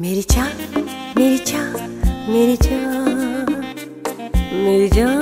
मेरी जान मेरी जान मेरी जान मेरी जान।